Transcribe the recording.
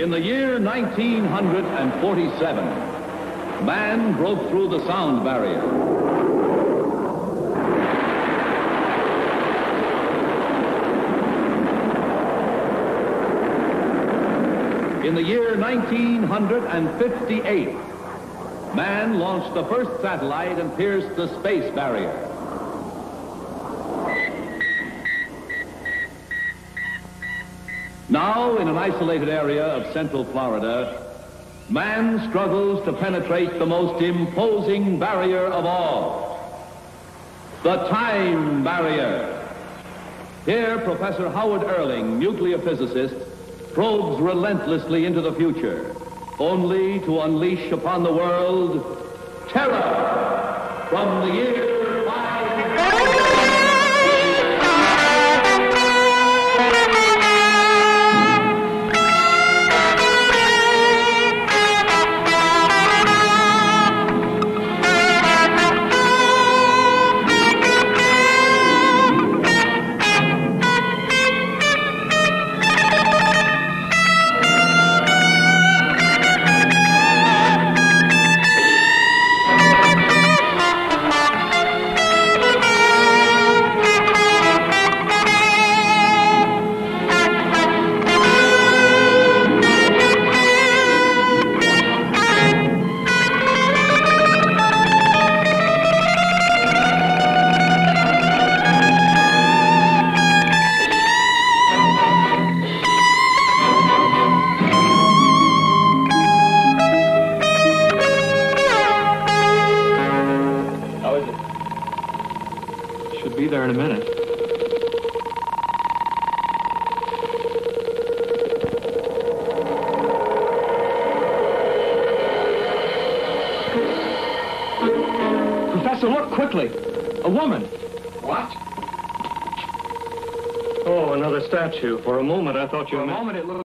In the year 1947, man broke through the sound barrier. In the year 1958, man launched the first satellite and pierced the space barrier. Now, in an isolated area of central Florida, man struggles to penetrate the most imposing barrier of all, the time barrier. Here, Professor Howard Erling, nuclear physicist, probes relentlessly into the future, only to unleash upon the world terror from the year Should be there in a minute. Professor, look quickly. A woman. What? Oh, another statue. For a moment, I thought you For a meant... moment it looked